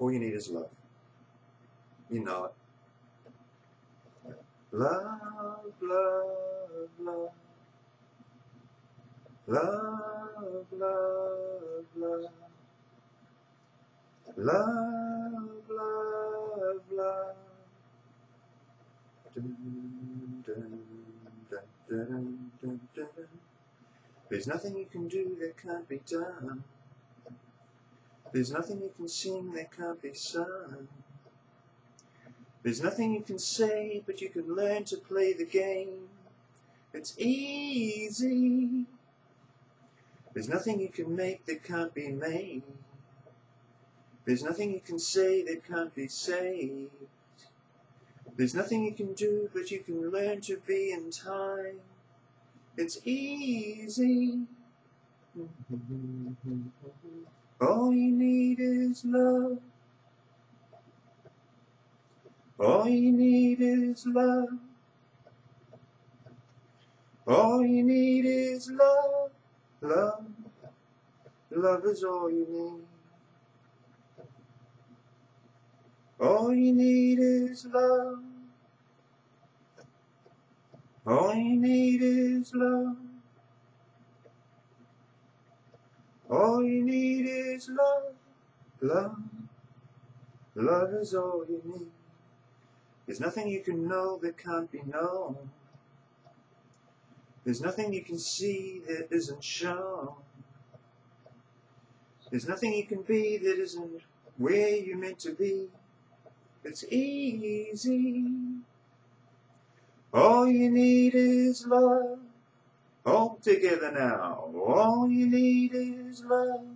All you need is love. You know it. Love, love, love. Love, love, love. Love, love, love. Dun, dun, dun. There's nothing you can do that can't be done. There's nothing you can sing that can't be sung. There's nothing you can say, but you can learn to play the game. It's easy. There's nothing you can make that can't be made. There's nothing you can say that can't be saved. There's nothing you can do, but you can learn to be in time. It's easy. All you need is love. All you need is love. All you need is love. Love. Love is all you need. All you need is love. All you need is love. All you need is love. Love. Love is all you need. There's nothing you can know that can't be known. There's nothing you can see that isn't shown. There's nothing you can be that isn't where you're meant to be. It's easy. All you need is love. All together now. All you need is love.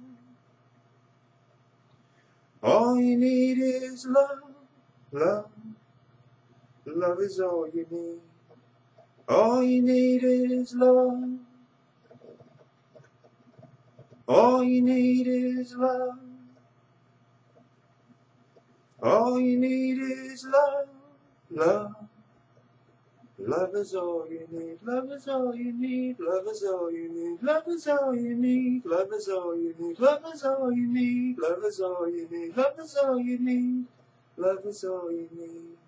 All you need is love. Love. Love is all you need. All you need is love. All you need is love. All you need is love. Love. Love is all you need, love is all you need, love is all you need, love is all you need, love is all you need, love is all you need, love is all you need, love is all you need, love is all you need.